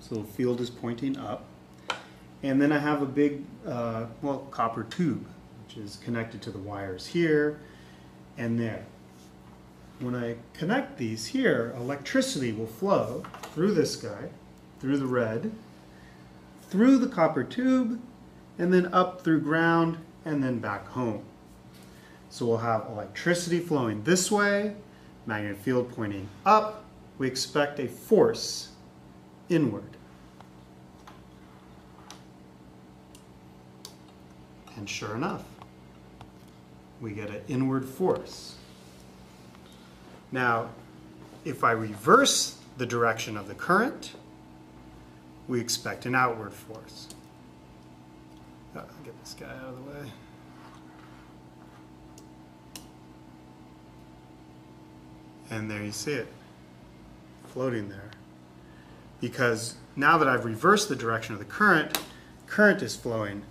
So the field is pointing up. And then I have a big, uh, well, copper tube, which is connected to the wires here and there. When I connect these here, electricity will flow through this guy, through the red, through the copper tube, and then up through ground, and then back home. So we'll have electricity flowing this way, magnetic field pointing up. We expect a force inward. And sure enough, we get an inward force. Now, if I reverse the direction of the current, we expect an outward force. I'll get this guy out of the way. And there you see it, floating there. Because now that I've reversed the direction of the current, current is flowing